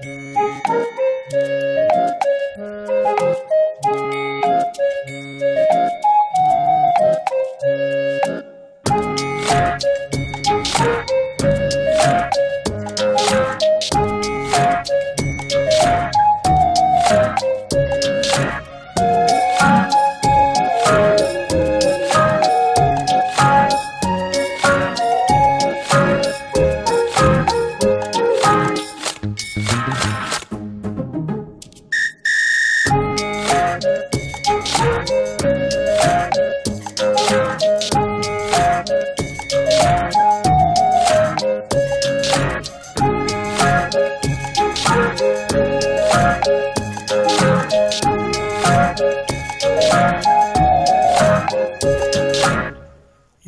Música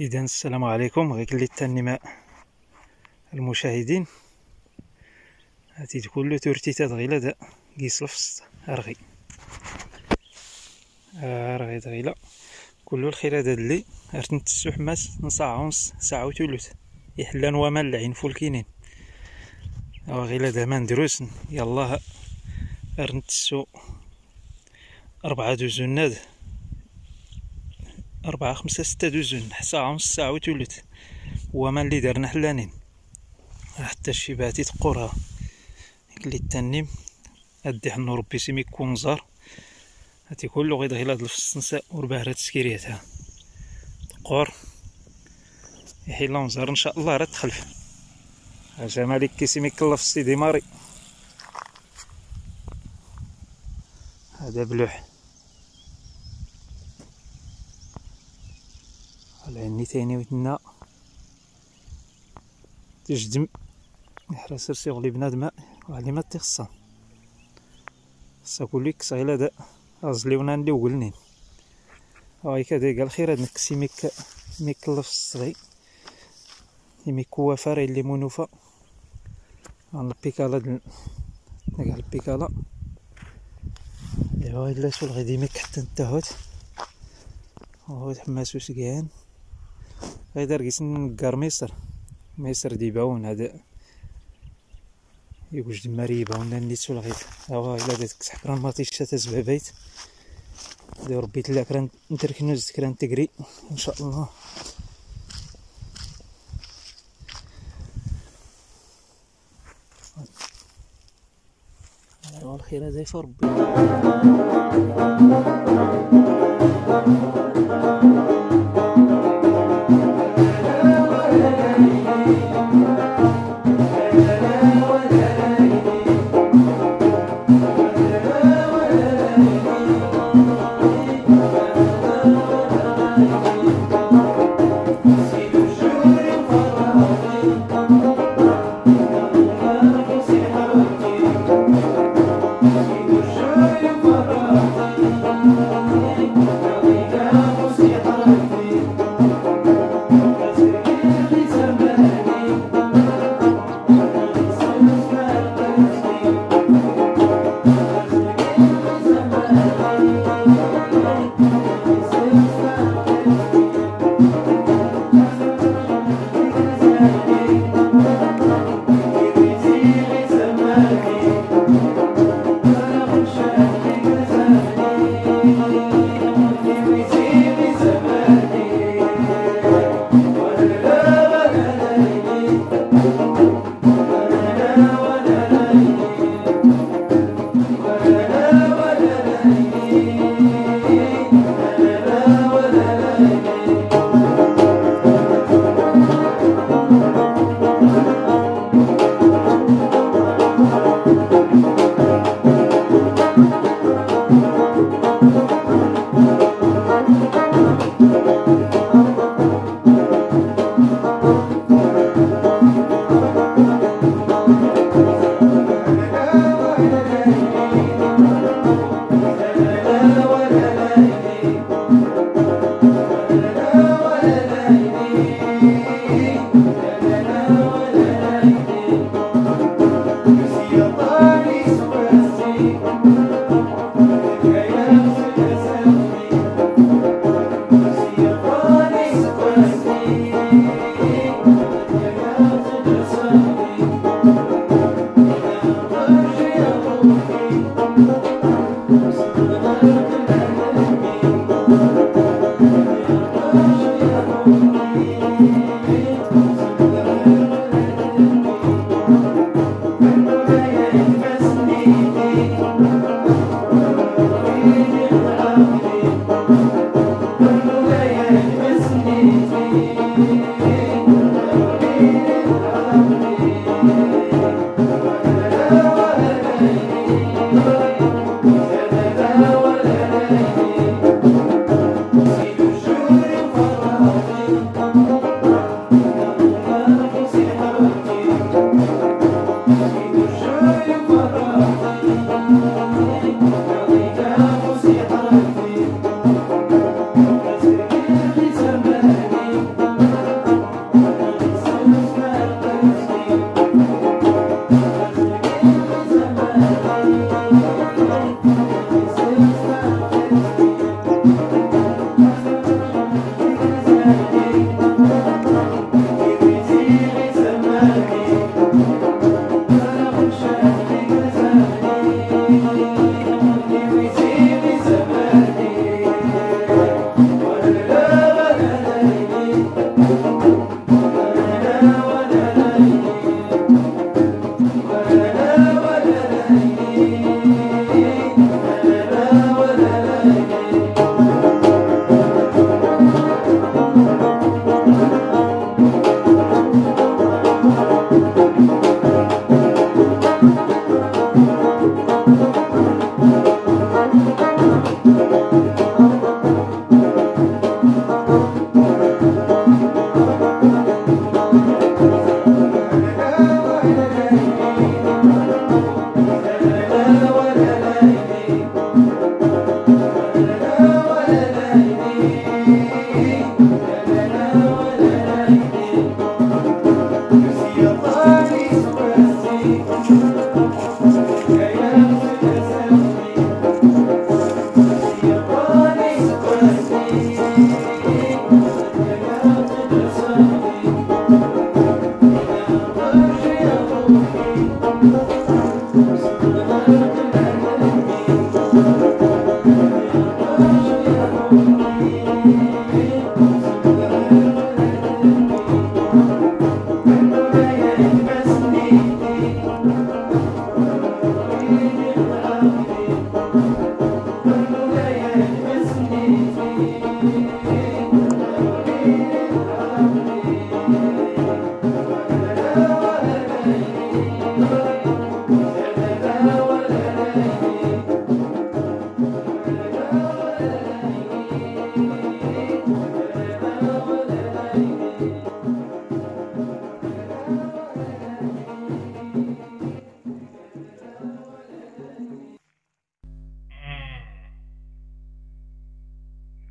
إذا السلام عليكم. غير اللي النماء. المشاهدين هاتي كل تورتيتا دغيلا دا. قيس لفص أرغي. أرغي دغيلا كل الخير هذا اللي أرتنت السحماس نصاع ونص ساعة وثلث. يحلان وما العين فولكينين أو غيلا دا ما ندروسن يلا أرنت السوق أربعة دوزون أربعة خمسة ستة دوزون ساعة ونص ساعة وثلث وما اللي دارنا حلانين. حتى الشباتي تقورها اللي تنم أدي حنو ربي سيمي كونزار هاتي كلو غيد غيلا هاد الفصنساء ورباه راه تسكيريتها. تقور يحيلا ونزار إن شاء الله راه تخلف. جمالك كيسيمي في سيدي ماري. هذا بلوح. العني تاني وتنا تجدم يحرس سرسي غلي بنادم وعلي ما تخصا خصا كلك صغيلا دا أزليونا اللي وقلنين هاي كذا قال خير هاد نكسي ميك ميك الصغي ميك وفار اللي منوفا عن البيكالا دل نقع البيكالا. إيوا إلا سول غادي ميك حتى انتهت. وهو تحماسو سكيان غير رقيس نقار ميسر. ميسر ديباون هذا. يوجد مريبة يباون نيتو الغيب أوا إلا ديك سحكران ما تيشتا تزبابيت دي ربي تلا كران نتركنوز كران تقري. إن شاء الله. أيوا الخير هذا في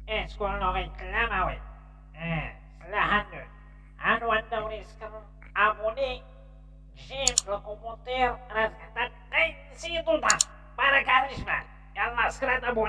eskoluna hogeita lau hauen. Eh, Slahandun. Anu andaurezkan abone Jim Locomoter resgatar tem sido para carisma. Ela secreta bonita.